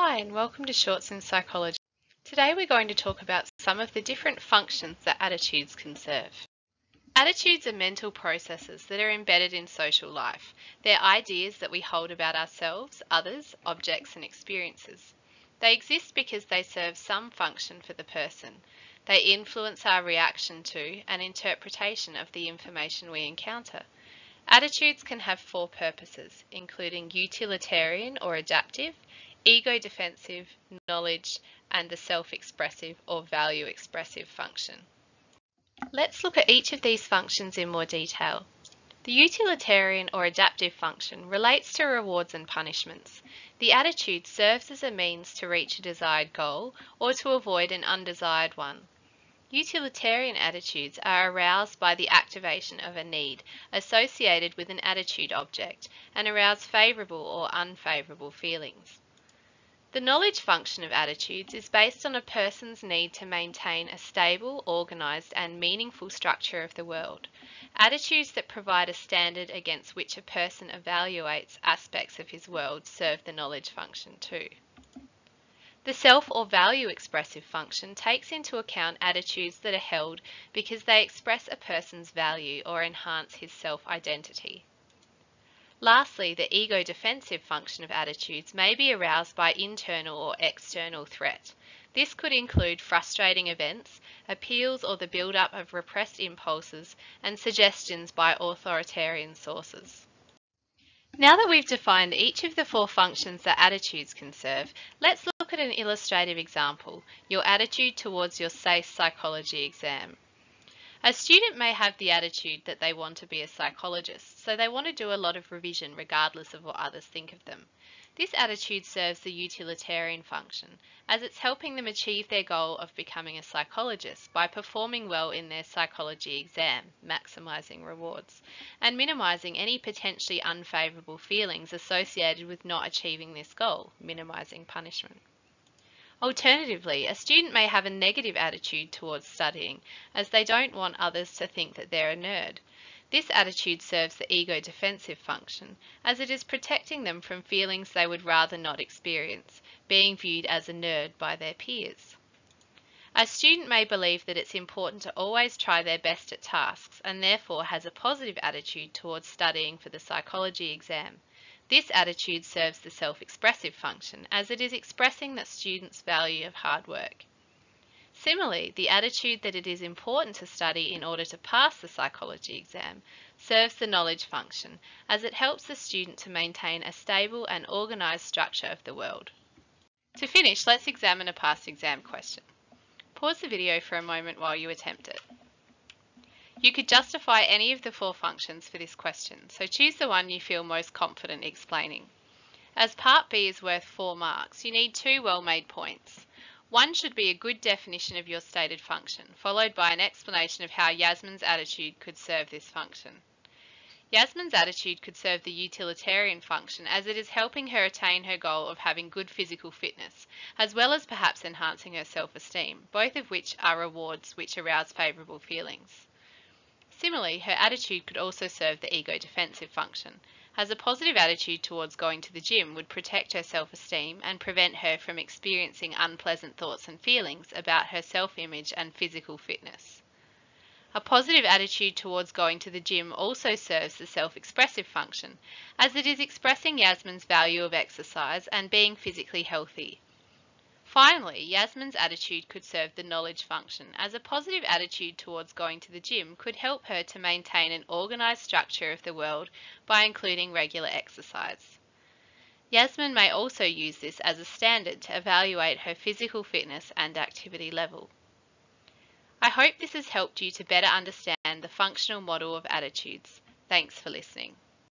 Hi and welcome to Shorts in Psychology. Today we're going to talk about some of the different functions that attitudes can serve. Attitudes are mental processes that are embedded in social life. They're ideas that we hold about ourselves, others, objects and experiences. They exist because they serve some function for the person. They influence our reaction to and interpretation of the information we encounter. Attitudes can have four purposes, including utilitarian or adaptive, ego defensive, knowledge, and the self-expressive or value expressive function. Let's look at each of these functions in more detail. The utilitarian or adaptive function relates to rewards and punishments. The attitude serves as a means to reach a desired goal or to avoid an undesired one. Utilitarian attitudes are aroused by the activation of a need associated with an attitude object and arouse favourable or unfavourable feelings. The knowledge function of attitudes is based on a person's need to maintain a stable, organised and meaningful structure of the world. Attitudes that provide a standard against which a person evaluates aspects of his world serve the knowledge function too. The self or value expressive function takes into account attitudes that are held because they express a person's value or enhance his self-identity. Lastly, the ego defensive function of attitudes may be aroused by internal or external threat. This could include frustrating events, appeals or the build-up of repressed impulses, and suggestions by authoritarian sources. Now that we've defined each of the four functions that attitudes can serve, let's look at an illustrative example, your attitude towards your SACE psychology exam. A student may have the attitude that they want to be a psychologist, so they want to do a lot of revision regardless of what others think of them. This attitude serves the utilitarian function, as it's helping them achieve their goal of becoming a psychologist by performing well in their psychology exam, maximising rewards, and minimising any potentially unfavourable feelings associated with not achieving this goal, minimising punishment. Alternatively, a student may have a negative attitude towards studying as they don't want others to think that they're a nerd. This attitude serves the ego defensive function as it is protecting them from feelings they would rather not experience, being viewed as a nerd by their peers. A student may believe that it's important to always try their best at tasks and therefore has a positive attitude towards studying for the psychology exam. This attitude serves the self-expressive function as it is expressing that students' value of hard work. Similarly, the attitude that it is important to study in order to pass the psychology exam serves the knowledge function as it helps the student to maintain a stable and organised structure of the world. To finish, let's examine a past exam question. Pause the video for a moment while you attempt it. You could justify any of the four functions for this question, so choose the one you feel most confident explaining. As part B is worth four marks, you need two well-made points. One should be a good definition of your stated function, followed by an explanation of how Yasmin's attitude could serve this function. Yasmin's attitude could serve the utilitarian function as it is helping her attain her goal of having good physical fitness, as well as perhaps enhancing her self-esteem, both of which are rewards which arouse favourable feelings. Similarly, her attitude could also serve the ego defensive function, as a positive attitude towards going to the gym would protect her self-esteem and prevent her from experiencing unpleasant thoughts and feelings about her self-image and physical fitness. A positive attitude towards going to the gym also serves the self-expressive function, as it is expressing Yasmin's value of exercise and being physically healthy, Finally, Yasmin's attitude could serve the knowledge function, as a positive attitude towards going to the gym could help her to maintain an organised structure of the world by including regular exercise. Yasmin may also use this as a standard to evaluate her physical fitness and activity level. I hope this has helped you to better understand the functional model of attitudes. Thanks for listening.